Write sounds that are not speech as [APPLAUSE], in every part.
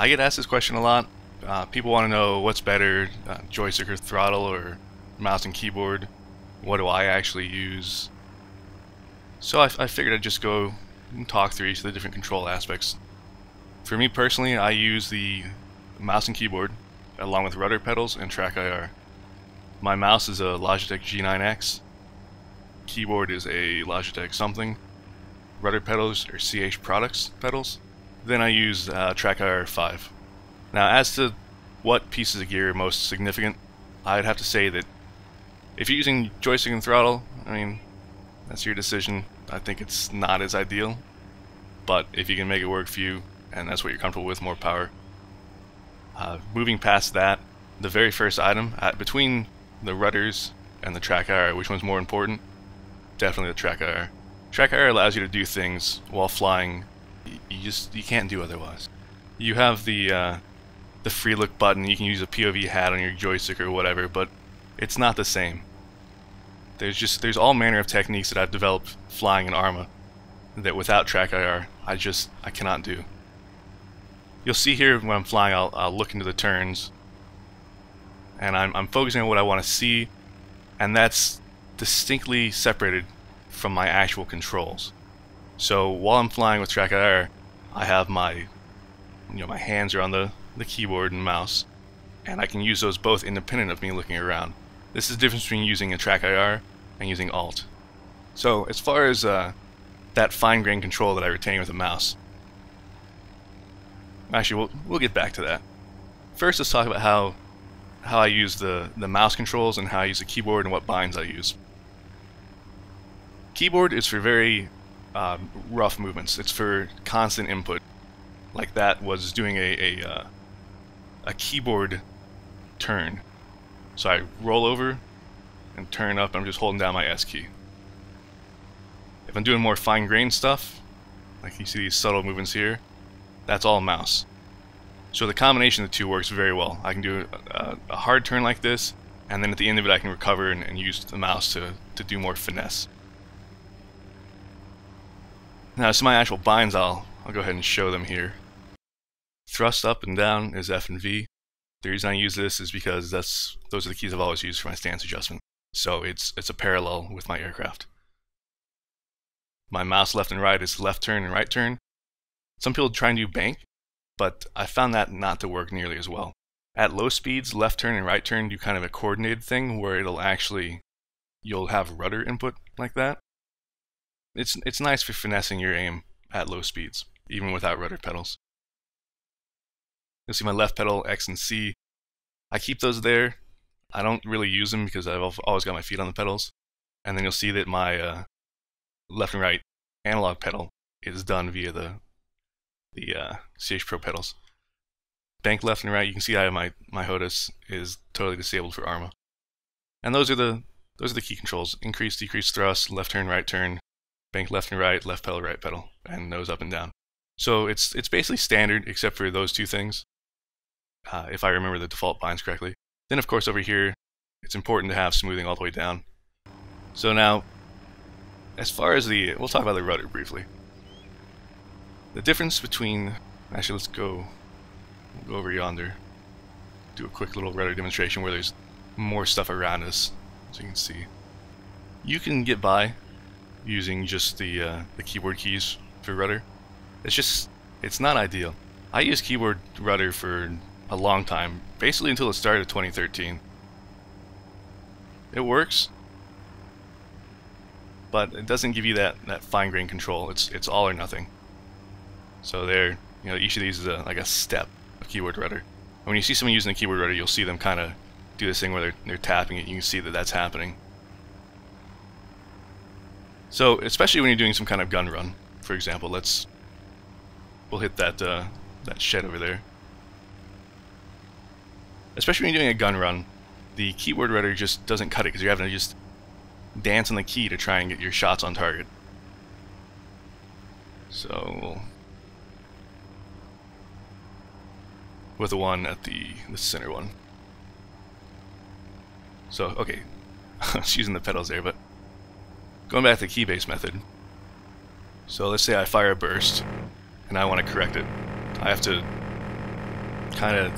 I get asked this question a lot. Uh, people want to know what's better, uh, joystick or throttle or mouse and keyboard. What do I actually use? So I, I figured I'd just go and talk through each of the different control aspects. For me personally, I use the mouse and keyboard along with rudder pedals and track IR. My mouse is a Logitech G9X. Keyboard is a Logitech something. Rudder pedals are CH Products pedals. Then I use uh, track IR 5. Now as to what pieces of gear are most significant, I'd have to say that if you're using joystick and throttle, I mean, that's your decision. I think it's not as ideal. But if you can make it work for you, and that's what you're comfortable with, more power. Uh, moving past that, the very first item, at, between the rudders and the track IR, which one's more important? Definitely the track IR. Track IR allows you to do things while flying you just you can't do otherwise. You have the uh, the free look button, you can use a POV hat on your joystick or whatever, but it's not the same. There's just there's all manner of techniques that I've developed flying in Arma that without track IR I just I cannot do. You'll see here when I'm flying I'll, I'll look into the turns and I'm, I'm focusing on what I want to see and that's distinctly separated from my actual controls. So while I'm flying with track IR, I have my you know my hands are on the, the keyboard and mouse and I can use those both independent of me looking around. This is the difference between using a track IR and using alt. So as far as uh, that fine-grained control that I retain with a mouse, actually we'll, we'll get back to that. First let's talk about how how I use the, the mouse controls and how I use the keyboard and what binds I use. Keyboard is for very uh, rough movements. It's for constant input. Like that was doing a, a, uh, a keyboard turn. So I roll over and turn up, I'm just holding down my S key. If I'm doing more fine-grained stuff, like you see these subtle movements here, that's all mouse. So the combination of the two works very well. I can do a, a hard turn like this, and then at the end of it I can recover and, and use the mouse to, to do more finesse. Now some of my actual binds I'll, I'll go ahead and show them here. Thrust up and down is F and V. The reason I use this is because that's those are the keys I've always used for my stance adjustment. So it's it's a parallel with my aircraft. My mouse left and right is left turn and right turn. Some people try and do bank, but I found that not to work nearly as well. At low speeds, left turn and right turn do kind of a coordinated thing where it'll actually you'll have rudder input like that. It's it's nice for finessing your aim at low speeds, even without rudder pedals. You'll see my left pedal, X and C. I keep those there. I don't really use them because I've always got my feet on the pedals. And then you'll see that my uh, left and right analog pedal is done via the the uh, CH Pro pedals. Bank left and right, you can see I have my, my HOTAS is totally disabled for ARMA. And those are the those are the key controls. Increase, decrease thrust, left turn, right turn, bank left and right, left pedal, right pedal, and nose up and down. So it's it's basically standard except for those two things, uh, if I remember the default binds correctly. Then of course over here, it's important to have smoothing all the way down. So now, as far as the, we'll talk about the rudder briefly. The difference between, actually let's go, we'll go over yonder, do a quick little rudder demonstration where there's more stuff around us, so you can see. You can get by using just the, uh, the keyboard keys for rudder. It's just, it's not ideal. I used keyboard rudder for a long time, basically until the start of 2013. It works, but it doesn't give you that, that fine-grained control. It's it's all or nothing. So there, you know, each of these is a, like a step of keyboard rudder. And when you see someone using a keyboard rudder, you'll see them kind of do this thing where they're, they're tapping it. You can see that that's happening. So, especially when you're doing some kind of gun run, for example, let's we'll hit that uh, that shed over there. Especially when you're doing a gun run, the keyboard rudder just doesn't cut it because you're having to just dance on the key to try and get your shots on target. So, with the one at the the center one. So, okay, [LAUGHS] she's using the pedals there, but Going back to the key-based method. So let's say I fire a burst, and I want to correct it. I have to kind of...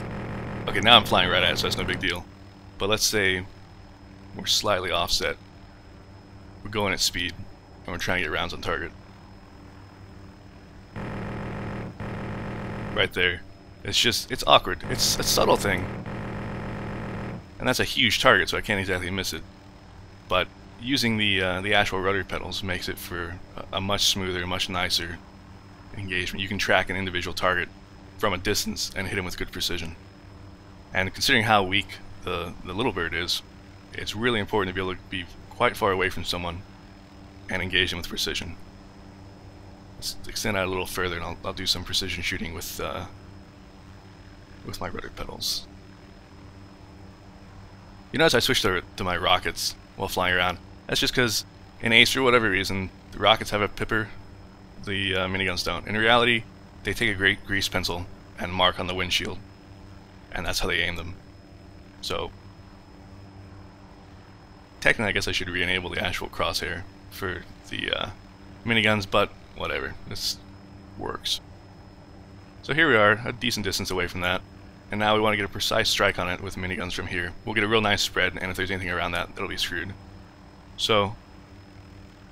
Okay, now I'm flying right at it, so that's no big deal. But let's say we're slightly offset. We're going at speed, and we're trying to get rounds on target. Right there. It's just, it's awkward. It's a subtle thing. And that's a huge target, so I can't exactly miss it. But using the uh, the actual rudder pedals makes it for a, much smoother, much nicer engagement. You can track an individual target from a distance and hit him with good precision. And considering how weak the, the little bird is, it's really important to be able to be quite far away from someone and engage them with precision. Let's extend out a little further and I'll, I'll do some precision shooting with, uh, with my rudder pedals. You notice I switched to, to my rockets while flying around. That's just because in Ace, for whatever reason, the rockets have a pipper, the uh, miniguns don't. In reality, they take a great grease pencil and mark on the windshield, and that's how they aim them. So, technically, I guess I should re-enable the actual crosshair for the uh, miniguns, but whatever, this works. So here we are, a decent distance away from that. And now we want to get a precise strike on it with miniguns from here. We'll get a real nice spread, and if there's anything around that, it'll be screwed. So,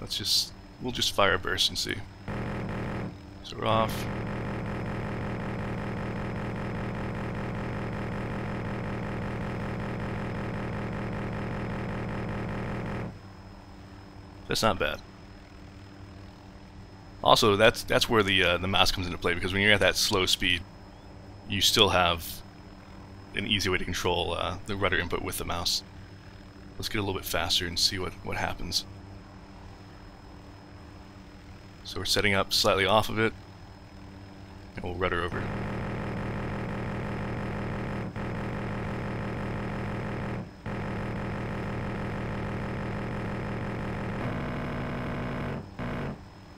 let's just, we'll just fire a burst and see. So we're off. That's not bad. Also, that's that's where the uh, the mouse comes into play because when you're at that slow speed, you still have an easy way to control uh, the rudder input with the mouse. Let's get a little bit faster and see what, what happens. So we're setting up slightly off of it, and we'll rudder over.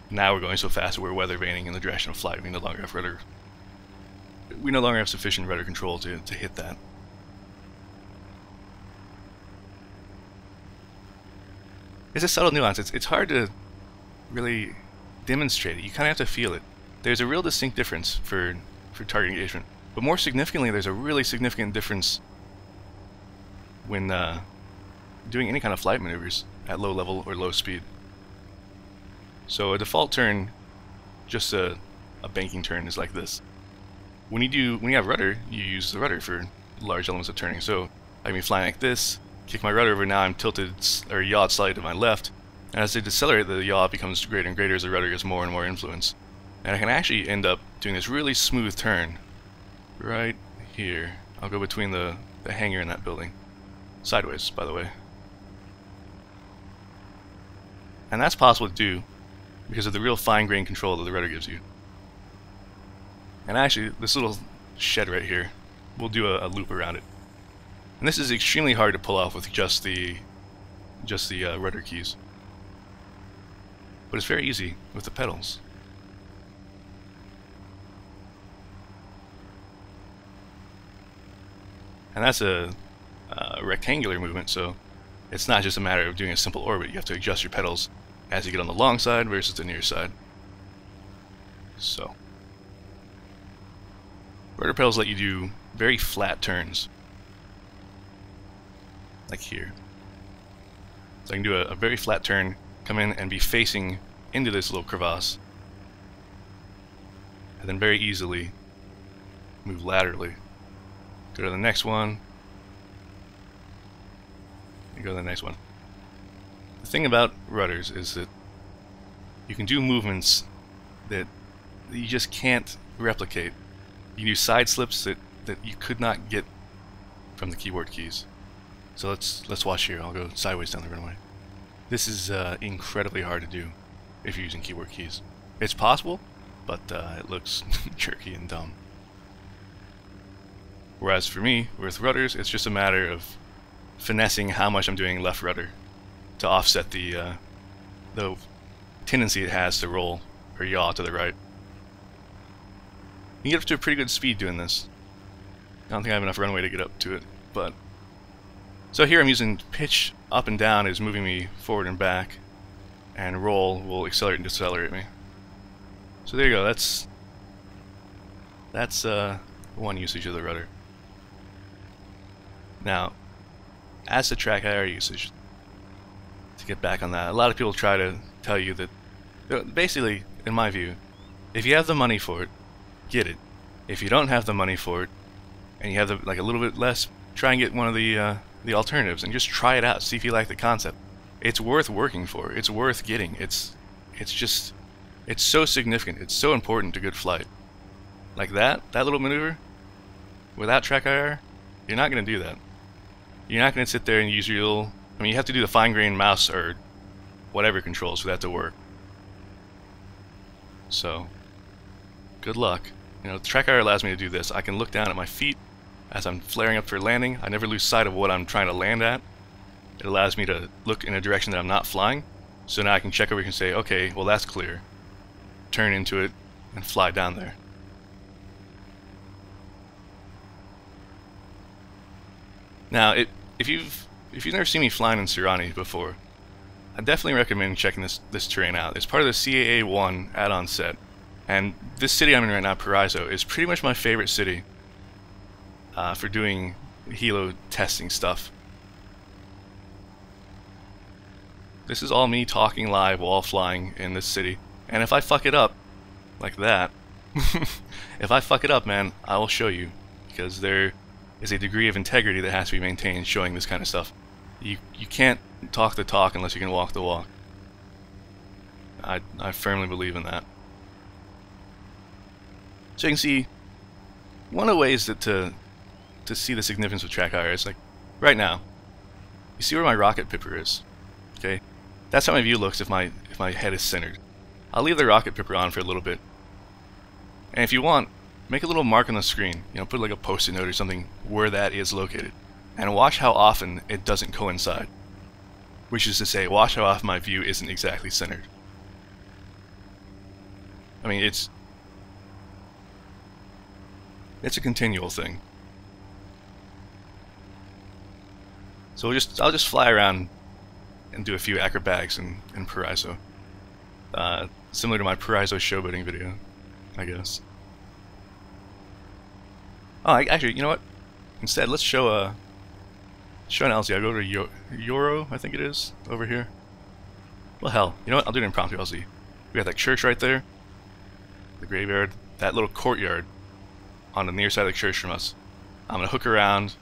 Now we're going so fast that we're weather vaning in the direction of flight. We no longer have rudder we no longer have sufficient rudder control to, to hit that. It's a subtle nuance. It's, it's hard to really demonstrate it. You kind of have to feel it. There's a real distinct difference for, for target engagement. But more significantly, there's a really significant difference when uh, doing any kind of flight maneuvers at low level or low speed. So a default turn, just a, a banking turn, is like this when you do when you have rudder, you use the rudder for large elements of turning. So I can be flying like this, kick my rudder over. Now I'm tilted or yawed slightly to my left, and as I decelerate, the yaw becomes greater and greater as the rudder gets more and more influence. And I can actually end up doing this really smooth turn right here. I'll go between the, the hangar and that building. Sideways, by the way. And that's possible to do because of the real fine-grained control that the rudder gives you. And actually, this little shed right here, we'll do a, a, loop around it. And this is extremely hard to pull off with just the just the uh, rudder keys. But it's very easy with the pedals. And that's a, a rectangular movement, so it's not just a matter of doing a simple orbit. You have to adjust your pedals as you get on the long side versus the near side. So. Rudder pedals let you do very flat turns. Like here. So I can do a, a very flat turn, come in and be facing into this little crevasse. And then very easily move laterally. Go to the next one. And go to the next one. The thing about rudders is that you can do movements that you just can't replicate you can do side slips that, that you could not get from the keyboard keys. So let's let's watch here. I'll go sideways down the runway. This is uh, incredibly hard to do if you're using keyboard keys. It's possible, but uh, it looks [LAUGHS] jerky and dumb. Whereas for me, with rudders, it's just a matter of finessing how much I'm doing left rudder to offset the uh, the tendency it has to roll or yaw to the right. You get up to a pretty good speed doing this. I don't think I have enough runway to get up to it, but... So here I'm using pitch up and down is moving me forward and back, and roll will accelerate and decelerate me. So there you go, that's... That's, uh, one usage of the rudder. Now, as to track IR usage, to get back on that, a lot of people try to tell you that, uh, basically, in my view, if you have the money for it, get it. If you don't have the money for it, and you have the, like a little bit less, try and get one of the uh, the alternatives and just try it out. See if you like the concept. It's worth working for. It's worth getting. It's it's just it's so significant. It's so important to good flight. Like that, that little maneuver, without track IR, you're not going to do that. You're not going to sit there and use your little... I mean, you have to do the fine-grained mouse or whatever controls for that to work. So, good luck. You know, track IR allows me to do this. I can look down at my feet as I'm flaring up for landing. I never lose sight of what I'm trying to land at. It allows me to look in a direction that I'm not flying. So now I can check over and say, okay, well that's clear. Turn into it and fly down there. Now, it, if you've if you've never seen me flying in Sahrani before, I definitely recommend checking this this terrain out. It's part of the CAA 1 add-on set, and this city I'm in right now, Paraiso, is pretty much my favorite city uh, for doing helo testing stuff. This is all me talking live while flying in this city, and if I fuck it up, like that, [LAUGHS] if I fuck it up, man, I will show you, because there is a degree of integrity that has to be maintained showing this kind of stuff. You, you can't talk the talk unless you can walk the walk. I, I firmly believe in that. So you can see, one of the ways that to, to see the significance of track IR is like, right now, you see where my rocket pipper is, okay? That's how my view looks if my, if my head is centered. I'll leave the rocket pipper on for a little bit. And if you want, make a little mark on the screen, you know, put like a post-it note or something where that is located. And watch how often it doesn't coincide. Which is to say, watch how often my view isn't exactly centered. I mean, it's... It's a continual thing. So we'll just, I'll just fly around and do a few acrobatics in, in Paraiso. Uh, similar to my Paraiso showboating video, I guess. Oh, actually, you know what? Instead, let's show a show an LZ. I'll go to Euro, I think it is, over here. Well, hell, you know what? I'll do an impromptu LZ. We got that church right there, the graveyard, that little courtyard on the near side of the church from us. I'm gonna hook around,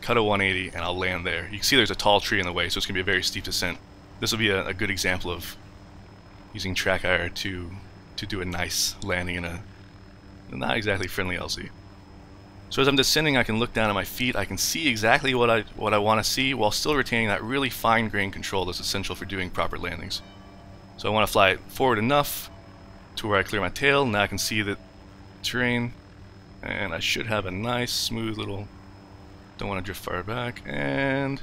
cut a 180, and I'll land there. You can see there's a tall tree in the way, so it's gonna be a very steep descent. This will be a, a good example of using track IR to to do a nice landing in a not exactly friendly LZ. So as I'm descending, I can look down at my feet. I can see exactly what I what I want to see while still retaining that really fine-grained control that's essential for doing proper landings. So I want to fly forward enough to where I clear my tail. Now I can see the terrain, and I should have a nice, smooth little. Don't want to drift far back, and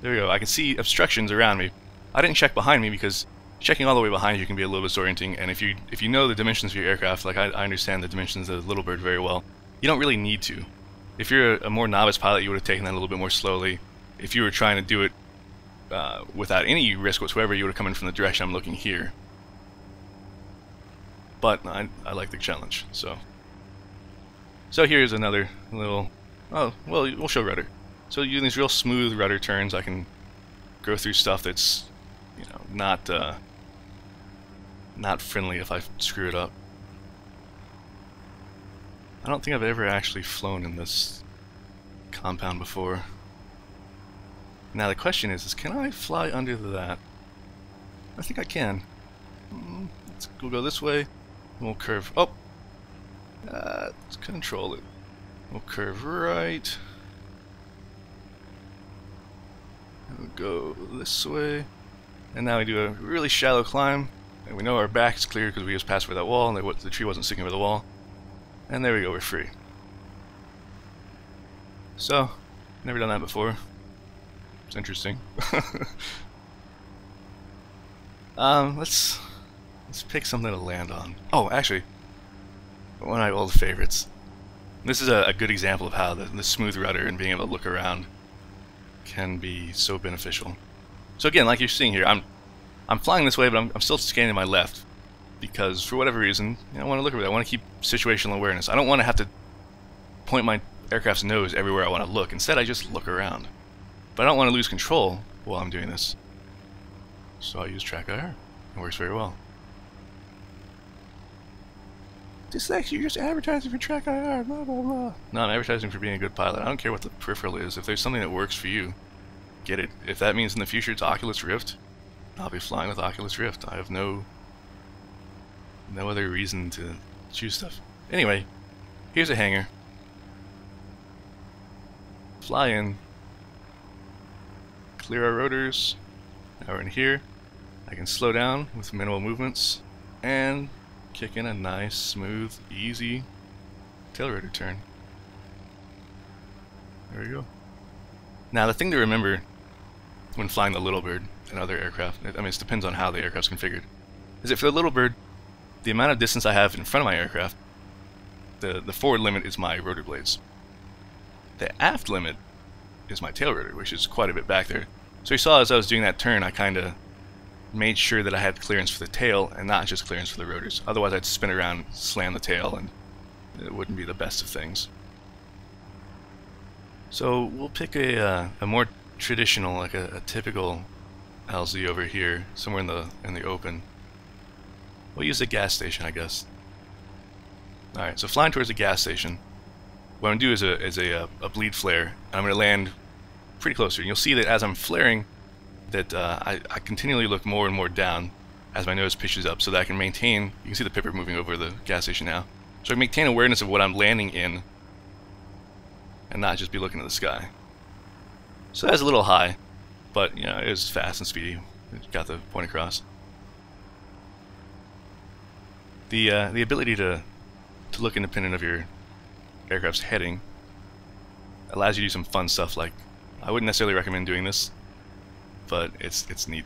there we go. I can see obstructions around me. I didn't check behind me because checking all the way behind you can be a little disorienting. And if you if you know the dimensions of your aircraft, like I, I understand the dimensions of the Little Bird very well, you don't really need to. If you're a, more novice pilot, you would have taken that a little bit more slowly. If you were trying to do it uh, without any risk whatsoever, you would have come in from the direction I'm looking here. But I, I like the challenge, so. So here's another little, oh, well, we'll show rudder. So using these real smooth rudder turns, I can go through stuff that's, you know, not, uh, not friendly if I screw it up. I don't think I've ever actually flown in this compound before. Now the question is, is can I fly under that? I think I can. Mm, let's we'll go this way. We'll curve. Oh! Uh, let's control it. We'll curve right. We'll go this way. And now we do a really shallow climb. And we know our back is clear because we just passed over that wall and the tree wasn't sticking over the wall. And there we go, we're free. So, never done that before. It's interesting. [LAUGHS] um, let's let's pick something to land on. Oh, actually, one of my old favorites. This is a, a good example of how the, the smooth rudder and being able to look around can be so beneficial. So again, like you're seeing here, I'm I'm flying this way, but I'm, I'm still scanning my left. because for whatever reason, you know, I want to look over. I want to keep situational awareness. I don't want to have to point my aircraft's nose everywhere I want to look. Instead, I just look around. But I don't want to lose control while I'm doing this. So I'll use track IR. It works very well. This you're just advertising for track IR, blah blah blah. No, I'm advertising for being a good pilot. I don't care what the peripheral is. If there's something that works for you, get it. If that means in the future it's Oculus Rift, I'll be flying with Oculus Rift. I have no no other reason to choose stuff. Anyway, here's a hangar. Fly in. Clear our rotors. Now we're in here. I can slow down with minimal movements and kick in a nice, smooth, easy tail rotor turn. There you go. Now the thing to remember when flying the Little Bird and other aircraft, I mean it depends on how the aircraft's configured, is that for the Little Bird, the amount of distance I have in front of my aircraft, the, the forward limit is my rotor blades. The aft limit is my tail rotor, which is quite a bit back there. So you saw as I was doing that turn, I kind of made sure that I had clearance for the tail and not just clearance for the rotors. Otherwise I'd spin around, slam the tail, and it wouldn't be the best of things. So we'll pick a, uh, a more traditional, like a, a typical LZ over here, somewhere in the in the open. We'll use a gas station, I guess. Alright, so flying towards the gas station. What I'm going to do is a, is a, a bleed flare, and I'm going to land pretty close here. And you'll see that as I'm flaring, that uh, I, I continually look more and more down as my nose pitches up so that I can maintain, you can see the pipper moving over the gas station now, so I can maintain awareness of what I'm landing in and not just be looking at the sky. So that's a little high, but you know, it was fast and speedy. It got the point across. The uh, the ability to to look independent of your aircraft's heading allows you to do some fun stuff. Like I wouldn't necessarily recommend doing this, but it's it's neat.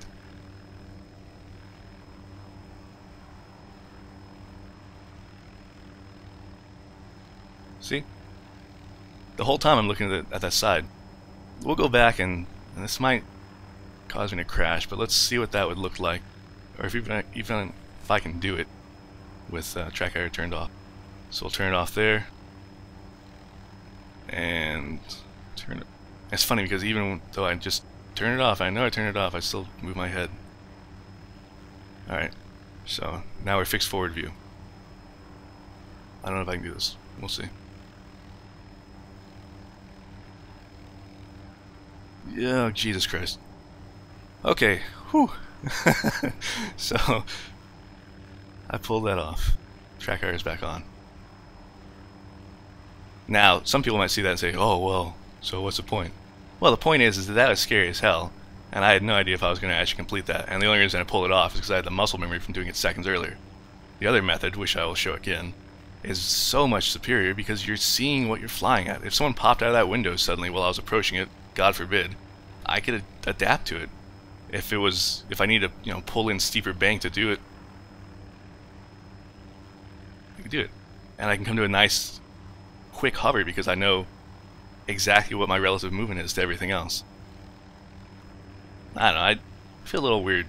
See? The whole time I'm looking at, the, at that side. We'll go back and, and this might cause me to crash, but let's see what that would look like. Or if even, even if I can do it with uh, track IR turned off. So we'll turn it off there. And turn it. It's funny because even though I just turn it off, I know I turn it off, I still move my head. Alright, so now we're fixed forward view. I don't know if I can do this. We'll see. Yeah, Jesus Christ. Okay, whew. [LAUGHS] so, I pulled that off. Track IR is back on. Now, some people might see that and say, oh, well, so what's the point? Well, the point is, is that that was scary as hell, and I had no idea if I was going to actually complete that, and the only reason I pulled it off is because I had the muscle memory from doing it seconds earlier. The other method, which I will show again, is so much superior because you're seeing what you're flying at. If someone popped out of that window suddenly while I was approaching it, God forbid, I could adapt to it. If it was, if I need to, you know, pull in steeper bank to do it, I could do it. And I can come to a nice, quick hover because I know exactly what my relative movement is to everything else. I don't know, I feel a little weird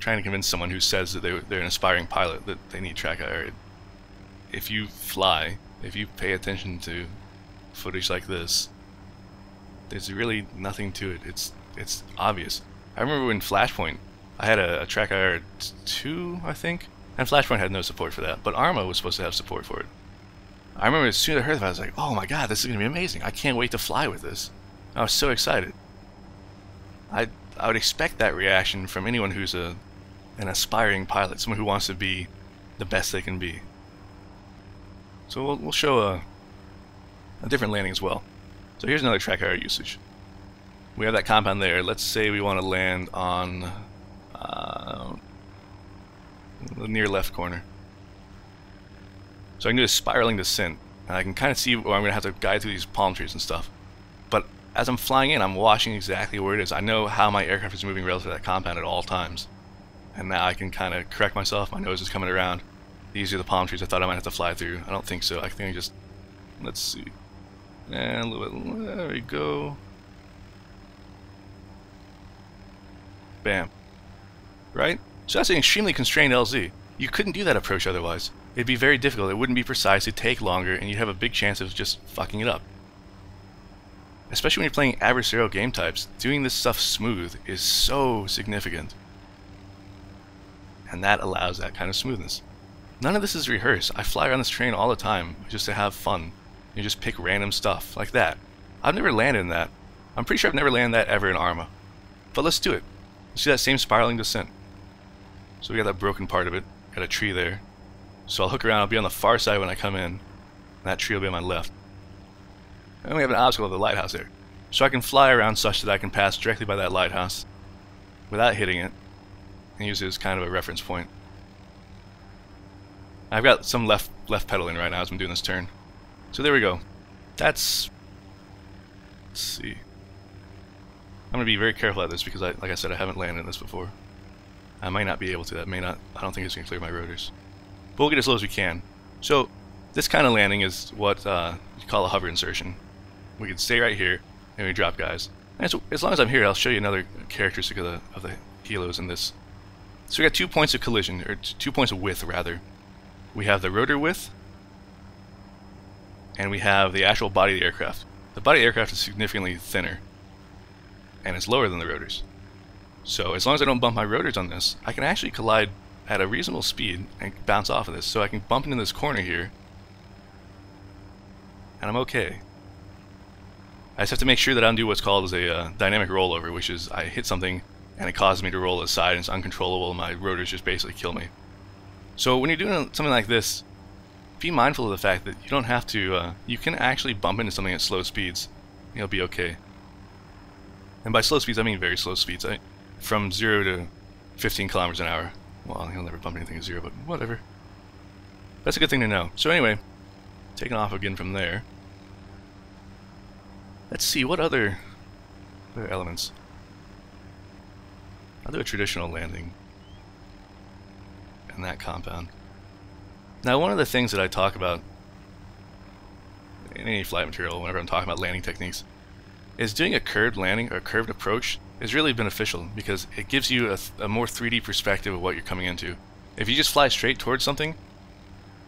trying to convince someone who says that they're, they're an aspiring pilot that they need track IR. If you fly, if you pay attention to footage like this, there's really nothing to it. It's it's obvious. I remember when Flashpoint, I had a, a track IR 2, I think, and Flashpoint had no support for that, but Arma was supposed to have support for it. I remember as soon as I heard that, I was like, oh my god, this is going to be amazing. I can't wait to fly with this. I was so excited. I, I would expect that reaction from anyone who's a an aspiring pilot, someone who wants to be the best they can be. So we'll, we'll show a, a different landing as well. So here's another track IR usage. We have that compound there. Let's say we want to land on uh, the near left corner. So I can do a spiraling descent, and I can kind of see where I'm going to have to guide through these palm trees and stuff. But as I'm flying in, I'm watching exactly where it is. I know how my aircraft is moving relative to that compound at all times. And now I can kind of correct myself. My nose is coming around. These are the palm trees I thought I might have to fly through. I don't think so. I think I just... Let's see. And a little bit... There we go. Bam. Right? So that's an extremely constrained LZ. You couldn't do that approach otherwise. It'd be very difficult, it wouldn't be precise, it'd take longer, and you'd have a big chance of just fucking it up. Especially when you're playing adversarial game types, doing this stuff smooth is so significant. And that allows that kind of smoothness. None of this is rehearsed. I fly around this train all the time just to have fun. You just pick random stuff like that. I've never landed in that. I'm pretty sure I've never landed that ever in Arma. But let's do it. See that same spiraling descent. So we got that broken part of it. Got a tree there. So I'll hook around. I'll be on the far side when I come in. That tree will be on my left. And we have an obstacle at the lighthouse there. So I can fly around such that I can pass directly by that lighthouse without hitting it and use it as kind of a reference point. I've got some left left pedaling right now as I'm doing this turn. So there we go. That's... Let's see. I'm going to be very careful at this because, I, like I said, I haven't landed this before. I might not be able to. That may not... I don't think it's going to clear my rotors. But we'll get as low as we can. So, this kind of landing is what uh, you call a hover insertion. We can stay right here, and we drop guys. And so, as long as I'm here, I'll show you another characteristic of the, of the helos in this. So we got two points of collision, or two points of width, rather. We have the rotor width, and we have the actual body of the aircraft. The body of the aircraft is significantly thinner, and it's lower than the rotors. So as long as I don't bump my rotors on this, I can actually collide at a reasonable speed and bounce off of this. So I can bump into this corner here, and I'm okay. I just have to make sure that I don't do what's called as a uh, dynamic rollover, which is I hit something and it causes me to roll aside and it's uncontrollable and my rotors just basically kill me. So when you're doing something like this, be mindful of the fact that you don't have to, uh, you can actually bump into something at slow speeds. You'll be okay. And by slow speeds, I mean very slow speeds. I, from 0 to 15 kilometers an hour. Well, he'll never bump anything to 0, but whatever. That's a good thing to know. So anyway, taking off again from there. Let's see, what other, other elements? I'll do a traditional landing in that compound. Now, one of the things that I talk about in any flight material, whenever I'm talking about landing techniques, is doing a curved landing or a curved approach is really beneficial because it gives you a, a, more 3D perspective of what you're coming into. If you just fly straight towards something,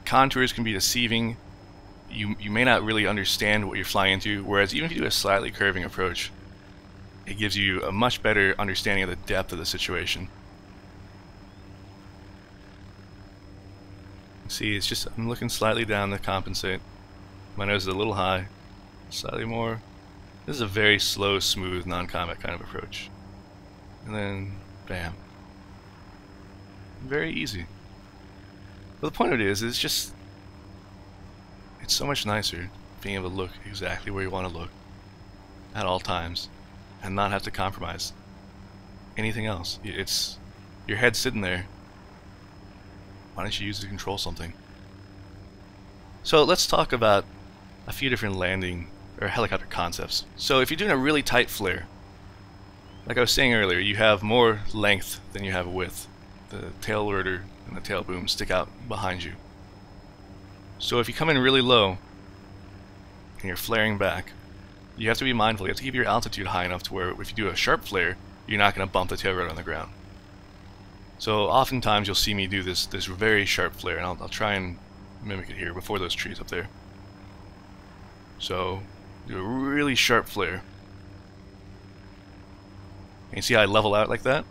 contours can be deceiving. You, you may not really understand what you're flying into, whereas even if you do a slightly curving approach, it gives you a much better understanding of the depth of the situation. See, it's just, I'm looking slightly down to compensate. My nose is a little high, slightly more. This is a very slow, smooth, non-combat kind of approach. And then, bam. Very easy. But the point of it is, it's just, it's so much nicer being able to look exactly where you want to look at all times and not have to compromise anything else. It's your head sitting there why don't you use it to control something? So let's talk about a few different landing or helicopter concepts. So if you're doing a really tight flare, like I was saying earlier, you have more length than you have width. The tail rotor and the tail boom stick out behind you. So if you come in really low and you're flaring back, you have to be mindful. You have to keep your altitude high enough to where if you do a sharp flare, you're not going to bump the tail rotor on the ground. So oftentimes you'll see me do this this very sharp flare, and I'll, I'll try and mimic it here before those trees up there. So, do a really sharp flare. And you see how I level out like that?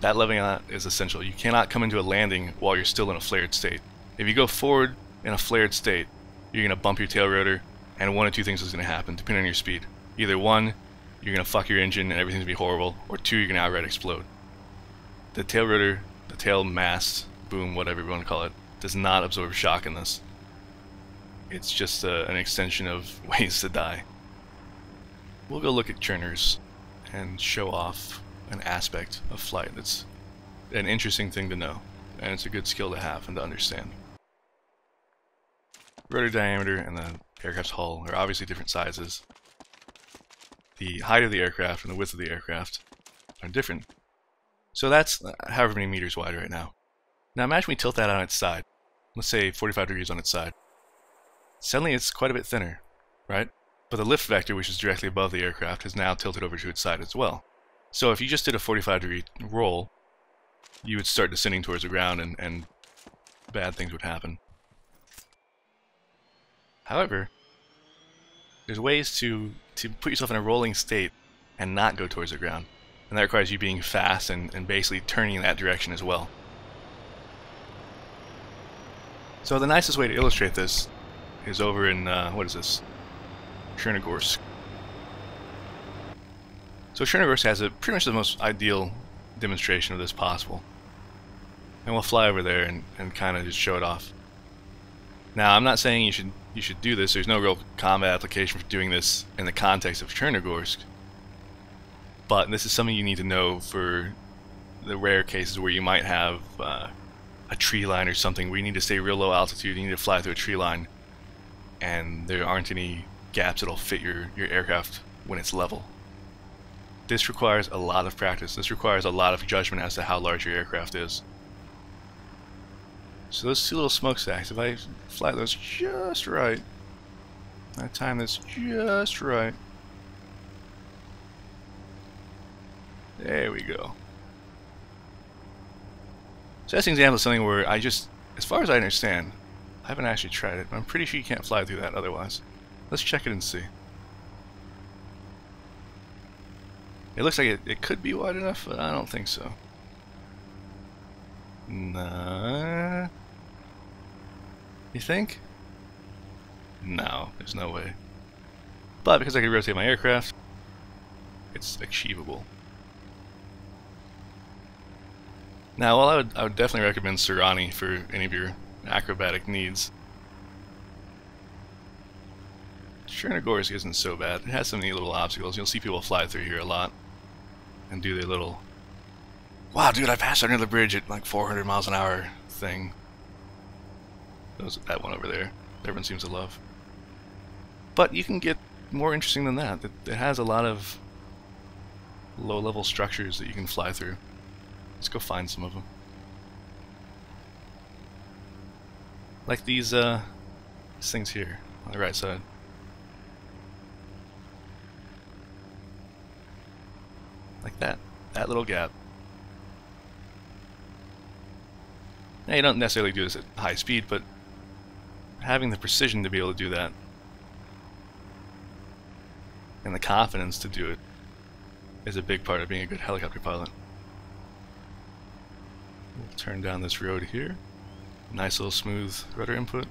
That leveling out is essential. You cannot come into a landing while you're still in a flared state. If you go forward in a flared state, you're going to bump your tail rotor, and one or two things is going to happen, depending on your speed. Either one, you're going to fuck your engine and everything's going to be horrible, or two, you're going to outright explode the tail rotor, the tail mast, boom, whatever you want to call it, does not absorb shock in this. It's just uh, an extension of [LAUGHS] ways to die. We'll go look at Chernarus and show off an aspect of flight that's an interesting thing to know, and it's a good skill to have and to understand. Rotor diameter and the aircraft's hull are obviously different sizes. The height of the aircraft and the width of the aircraft are different so that's uh, however many meters wide right now. Now imagine we tilt that on its side. Let's say 45 degrees on its side. Suddenly it's quite a bit thinner, right? But the lift vector, which is directly above the aircraft, is now tilted over to its side as well. So if you just did a 45 degree roll, you would start descending towards the ground and, and bad things would happen. However, there's ways to, to put yourself in a rolling state and not go towards the ground. And that requires you being fast and, and basically turning in that direction as well. So the nicest way to illustrate this is over in, uh, what is this? Chernogorsk. So Chernogorsk has a, pretty much the most ideal demonstration of this possible. And we'll fly over there and, and kind of just show it off. Now, I'm not saying you should you should do this. There's no real combat application for doing this in the context of Chernogorsk. But this is something you need to know for the rare cases where you might have uh, a tree line or something where you need to stay real low altitude, you need to fly through a tree line, and there aren't any gaps that'll fit your, your aircraft when it's level. This requires a lot of practice. This requires a lot of judgment as to how large your aircraft is. So those two little smokestacks, if I fly those just right, I time this just right. There we go. So that's an example of something where I just, as far as I understand, I haven't actually tried it, but I'm pretty sure you can't fly through that otherwise. Let's check it and see. It looks like it, it could be wide enough, but I don't think so. Nah. You think? No, there's no way. But because I can rotate my aircraft, it's achievable. Now, well, I would, I would definitely recommend Sahrani for any of your acrobatic needs. Chernogorsk isn't so bad. It has some neat little obstacles. You'll see people fly through here a lot and do their little wow dude I passed under the bridge at like 400 miles an hour thing. Those, that one over there. Everyone seems to love. But you can get more interesting than that. It, it has a lot of low-level structures that you can fly through. Let's go find some of them. Like these, uh, these things here on the right side. Like that. That little gap. Now you don't necessarily do this at high speed, but having the precision to be able to do that and the confidence to do it is a big part of being a good helicopter pilot. We'll turn down this road here. Nice little smooth rudder input.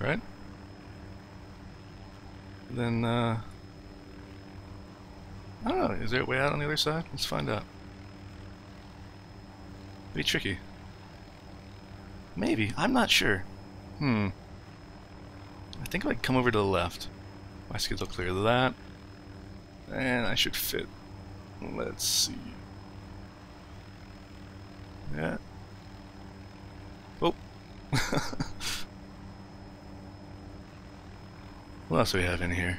Right? Then, uh... I don't know, is there a way out on the other side? Let's find out. Be tricky. Maybe. I'm not sure. Hmm. I think if I come over to the left, my skids will clear that. And I should fit. Let's see. Yeah. Oh. [LAUGHS] what else do we have in here?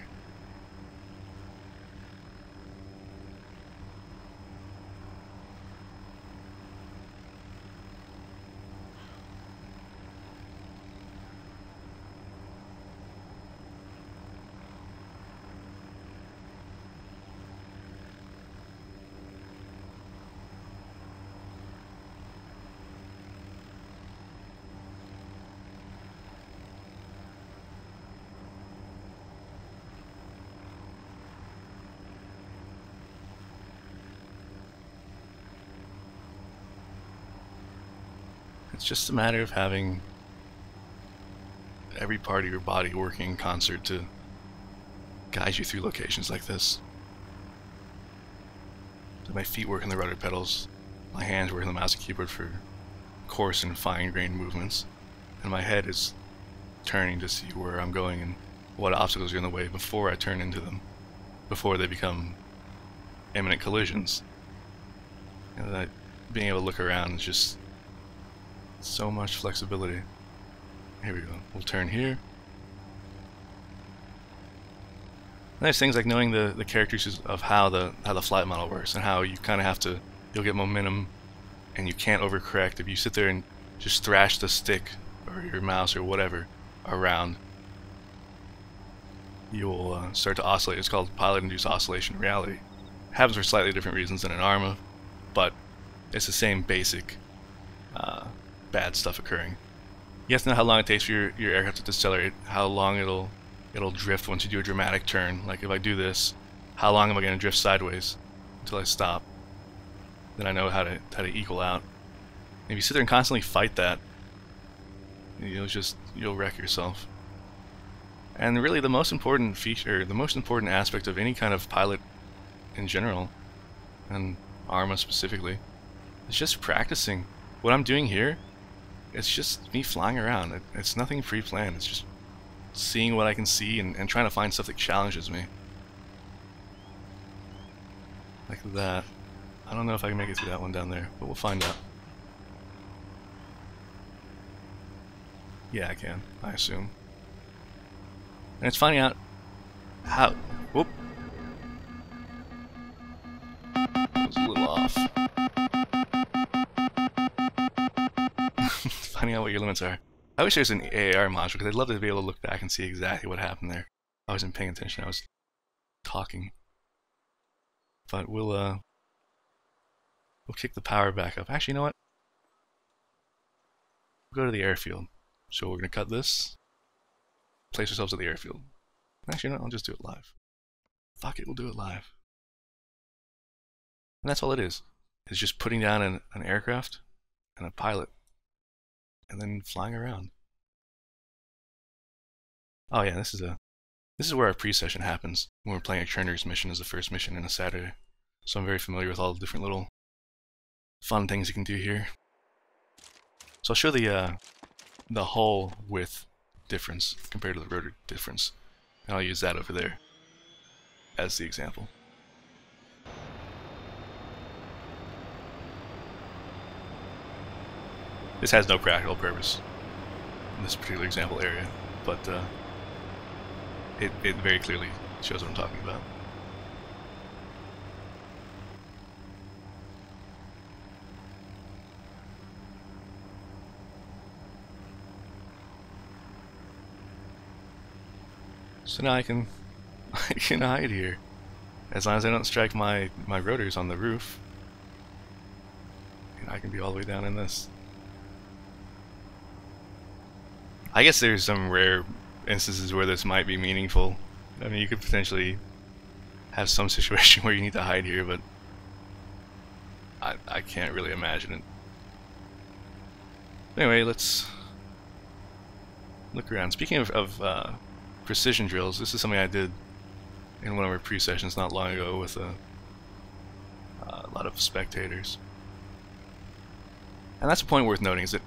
It's just a matter of having every part of your body working in concert to guide you through locations like this. So my feet work in the rudder pedals, my hands work in the and keyboard for coarse and fine-grained movements, and my head is turning to see where I'm going and what obstacles are in the way before I turn into them, before they become imminent collisions. And being able to look around is just so much flexibility. Here we go. We'll turn here. Nice things like knowing the, the characteristics of how the how the flight model works and how you kind of have to you'll get momentum and you can't overcorrect if you sit there and just thrash the stick or your mouse or whatever around you'll uh, start to oscillate. It's called pilot-induced oscillation reality. It happens for slightly different reasons than an ARMA, but it's the same basic bad stuff occurring. You have to know how long it takes for your, your aircraft to decelerate, how long it'll it'll drift once you do a dramatic turn. Like if I do this, how long am I going to drift sideways until I stop? Then I know how to how to equal out. And if you sit there and constantly fight that, you'll just you'll wreck yourself. And really, the most important feature, the most important aspect of any kind of pilot in general, and Arma specifically, is just practicing. What I'm doing here, it's just me flying around. It, it's nothing pre-planned. It's just seeing what I can see and, and trying to find stuff that challenges me. Like that. I don't know if I can make it through that one down there, but we'll find out. Yeah, I can, I assume. And it's finding out how... Whoop. That was a little off. Finding out what your limits are. I wish there was an AAR module, because I'd love to be able to look back and see exactly what happened there. I wasn't paying attention, I was talking. But we'll, uh... We'll kick the power back up. Actually, you know what? We'll go to the airfield. So we're going to cut this, place ourselves at the airfield. Actually, no, I'll just do it live. Fuck it, we'll do it live. And that's all it is. It's just putting down an, an aircraft and a pilot and then flying around. Oh yeah, this is a this is where our pre-session happens when we're playing a trainer's mission as the first mission in a Saturday. So I'm very familiar with all the different little fun things you can do here. So I'll show the uh, the hull width difference compared to the rotor difference. And I'll use that over there as the example. This has no practical purpose in this particular example area, but uh, it, it very clearly shows what I'm talking about. So now I can [LAUGHS] I can hide here. As long as I don't strike my, my rotors on the roof. And I can be all the way down in this. I guess there's some rare instances where this might be meaningful. I mean, you could potentially have some [LAUGHS] situation where you need to hide here, but I, I can't really imagine it. Anyway, let's look around. Speaking of, of uh, precision drills. This is something I did in one of our pre-sessions not long ago with a, uh, a lot of spectators. And that's a point worth noting is that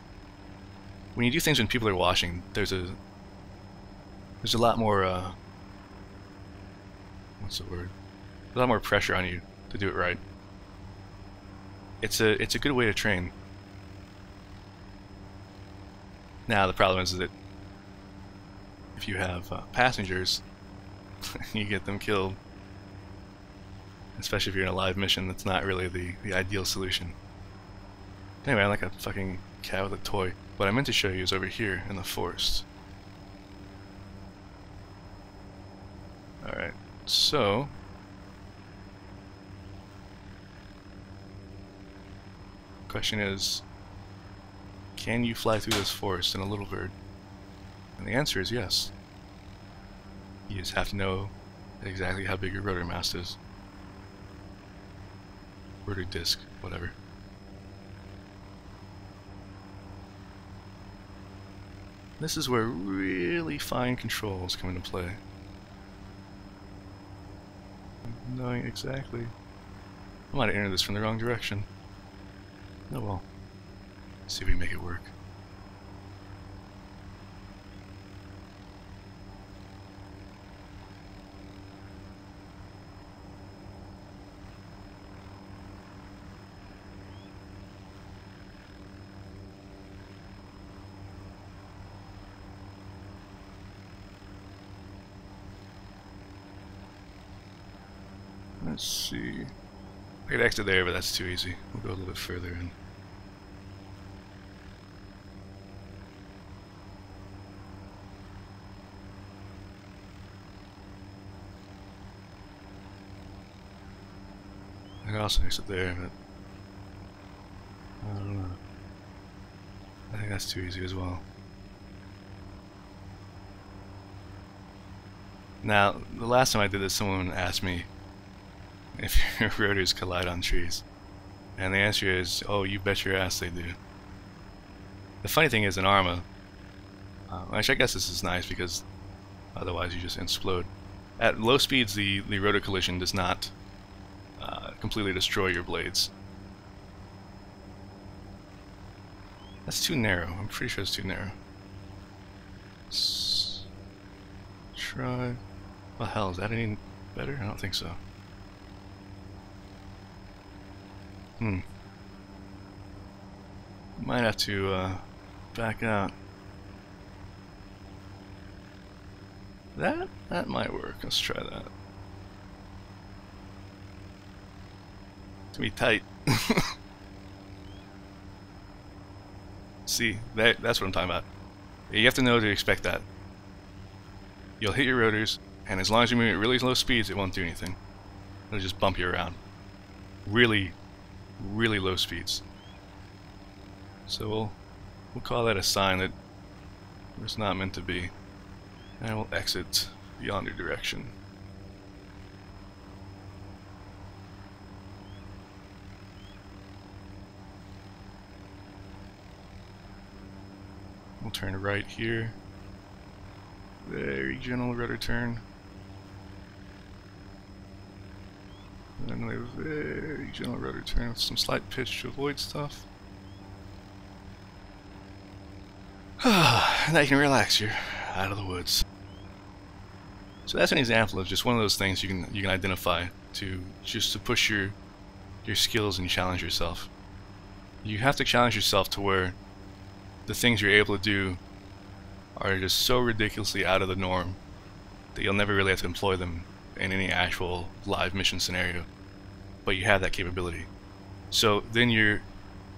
when you do things when people are watching, there's a there's a lot more uh, what's the word? A lot more pressure on you to do it right. It's a it's a good way to train. Now the problem is that if you have uh, passengers, [LAUGHS] you get them killed. Especially if you're in a live mission, that's not really the, the ideal solution. Anyway, I'm like a fucking cat with a toy. What I meant to show you is over here in the forest. Alright, so... Question is, can you fly through this forest in a little bird? And the answer is yes. You just have to know exactly how big your rotor mast is. Rotor disc, whatever. This is where really fine controls come into play. Knowing exactly... I might have entered this from the wrong direction. Oh well. Let's see if we can make it work. Let's see. I could exit there, but that's too easy. We'll go a little bit further in. I could also exit there, but that's too easy as well. Now, the last time I did this, someone asked me if [LAUGHS] your rotors collide on trees. And the answer is, oh, you bet your ass they do. The funny thing is in Arma, uh, actually I guess this is nice because otherwise you just explode. At low speeds the, the rotor collision does not uh, completely destroy your blades. That's too narrow. I'm pretty sure it's too narrow. Try... What the hell, is that any better? I don't think so. Hmm. Might have to uh, back out. That that might work. Let's try that. It's gonna be tight. [LAUGHS] See, that that's what I'm talking about. You have to know to expect that. You'll hit your rotors, and as long as you move at really low speeds, it won't do anything. It'll just bump you around. Really, really low speeds. So we'll we'll call that a sign that it's not meant to be. And we'll exit the yonder direction. We'll turn right here. Very gentle rudder turn. And then we a very uh, gentle rudder turn with some slight pitch to avoid stuff. And [SIGHS] now you can relax, you're out of the woods. So that's an example of just one of those things you can you can identify to just to push your your skills and challenge yourself. You have to challenge yourself to where the things you're able to do are just so ridiculously out of the norm that you'll never really have to employ them in any actual live mission scenario. But you have that capability. So then your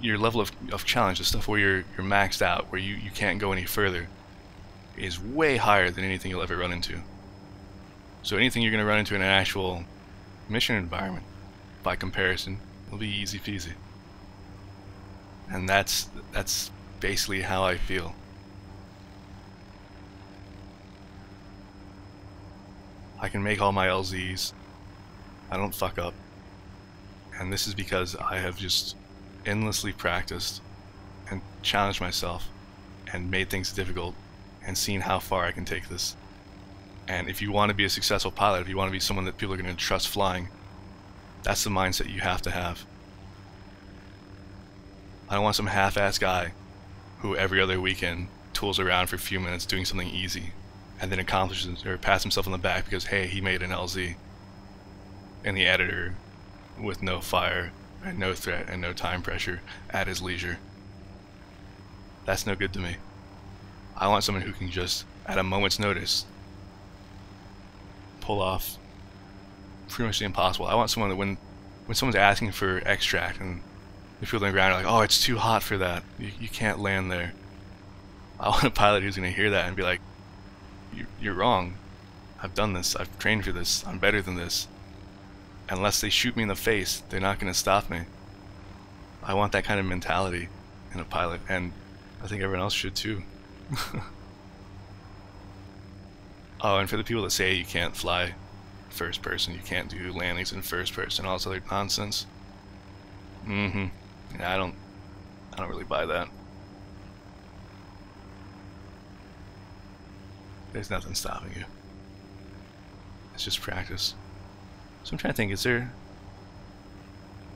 your level of, of challenge, the stuff where you're you're maxed out, where you, you can't go any further, is way higher than anything you'll ever run into. So anything you're gonna run into in an actual mission environment, by comparison, will be easy peasy. And that's that's basically how I feel. I can make all my LZs. I don't fuck up. And this is because I have just endlessly practiced and challenged myself and made things difficult and seen how far I can take this. And if you want to be a successful pilot, if you want to be someone that people are going to trust flying, that's the mindset you have to have. I don't want some half-ass guy who every other weekend tools around for a few minutes doing something easy and then accomplishes or pats himself on the back because hey he made an LZ and the editor with no fire and no threat and no time pressure at his leisure. That's no good to me. I want someone who can just at a moment's notice pull off pretty much the impossible. I want someone that when when someone's asking for extract and the people on the ground are like, oh, it's too hot for that. You, you can't land there. I want a pilot who's going to hear that and be like, you're wrong. I've done this. I've trained for this. I'm better than this. Unless they shoot me in the face, they're not going to stop me. I want that kind of mentality in a pilot, and I think everyone else should too. [LAUGHS] oh, and for the people that say you can't fly first person, you can't do landings in first person, all this other nonsense. Mm-hmm. Yeah, I don't, I don't really buy that. There's nothing stopping you. It's just practice. So I'm trying to think, is there,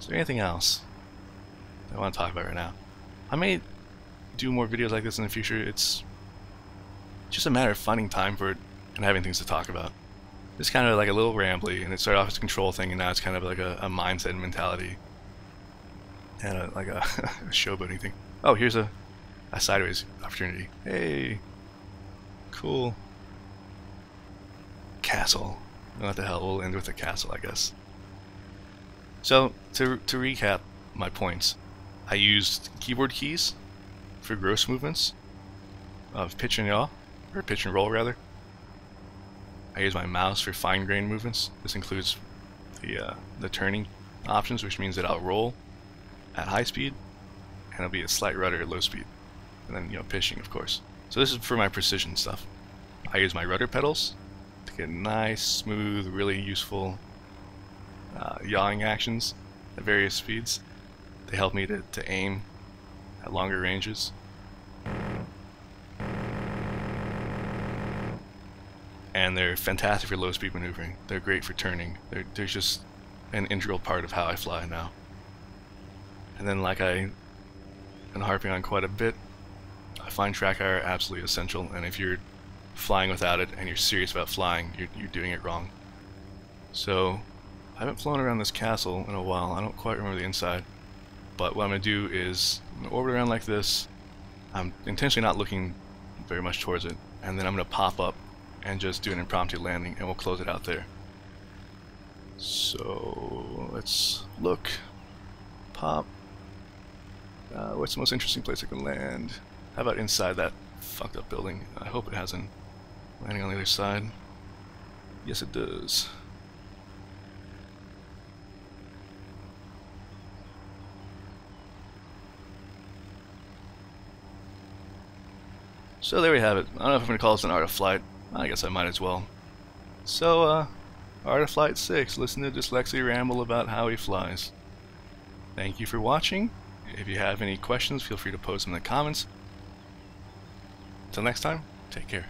is there anything else I want to talk about right now? I may do more videos like this in the future. It's just a matter of finding time for it and having things to talk about. It's kind of like a little rambly, and it started off as a control thing, and now it's kind of like a, a mindset and mentality and a, like a, [LAUGHS] a showboating thing. Oh, here's a, a sideways opportunity. Hey, cool. Castle. What the hell? We'll end with a castle, I guess. So, to, to recap my points, I used keyboard keys for gross movements of pitch and yaw, or pitch and roll rather. I use my mouse for fine grained movements. This includes the, uh, the turning options, which means that I'll roll at high speed, and it'll be a slight rudder at low speed. and then you know pitching, of course. So this is for my precision stuff. I use my rudder pedals to get nice, smooth, really useful uh, yawing actions at various speeds. They help me to, to aim at longer ranges. And they're fantastic for low speed maneuvering. They're great for turning. They're, they're just an integral part of how I fly now. And then like I been harping on quite a bit, I find track TrackIR absolutely essential and if you're flying without it and you're serious about flying, you're, you're doing it wrong. So I haven't flown around this castle in a while. I don't quite remember the inside. But what I'm going to do is orbit around like this. I'm intentionally not looking very much towards it. And then I'm going to pop up and just do an impromptu landing and we'll close it out there. So let's look. Pop. Uh, what's the most interesting place I can land? How about inside that fucked up building? I hope it has an landing on the other side. Yes, it does. So there we have it. I don't know if I'm going to call this an Art of Flight. I guess I might as well. So, uh, Art of Flight 6. Listen to Dslyecxi ramble about how he flies. Thank you for watching. If you have any questions, feel free to post them in the comments. Until next time, take care.